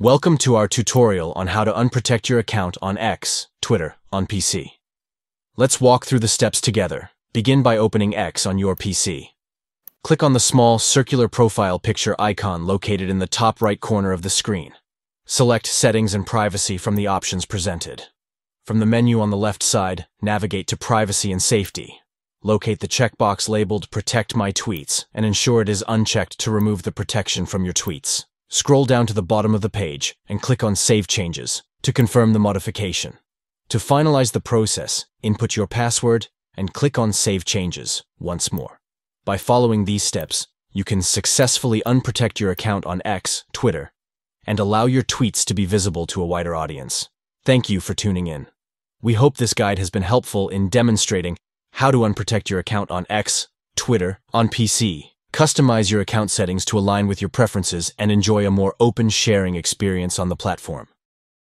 Welcome to our tutorial on how to unprotect your account on X, Twitter, on PC. Let's walk through the steps together. Begin by opening X on your PC. Click on the small circular profile picture icon located in the top right corner of the screen. Select Settings and Privacy from the options presented. From the menu on the left side, navigate to Privacy and Safety. Locate the checkbox labeled Protect My Tweets and ensure it is unchecked to remove the protection from your tweets. Scroll down to the bottom of the page and click on Save Changes to confirm the modification. To finalize the process, input your password and click on Save Changes once more. By following these steps, you can successfully unprotect your account on X, Twitter, and allow your tweets to be visible to a wider audience. Thank you for tuning in. We hope this guide has been helpful in demonstrating how to unprotect your account on X, Twitter, on PC, Customize your account settings to align with your preferences and enjoy a more open sharing experience on the platform.